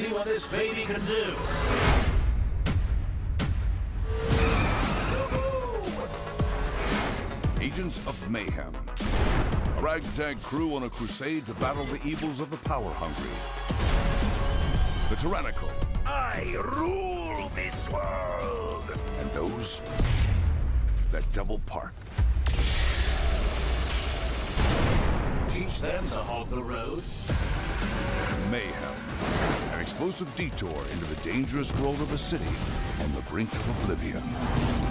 what this baby can do. Agents of Mayhem. A ragtag crew on a crusade to battle the evils of the power-hungry. The tyrannical. I rule this world! And those that double park. Teach them to hog the road. Mayhem. An explosive detour into the dangerous world of a city on the brink of oblivion.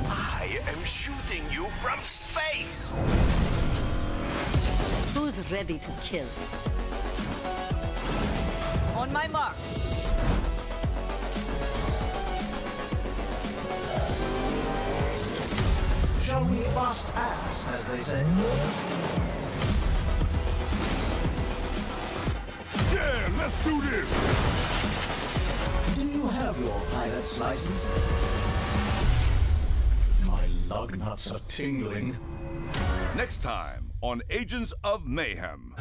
I am shooting you from space! Who's ready to kill? On my mark. Shall we bust ass, as they say? Yeah, let's do this! your pilot's license? My lug nuts are tingling. Next time on Agents of Mayhem.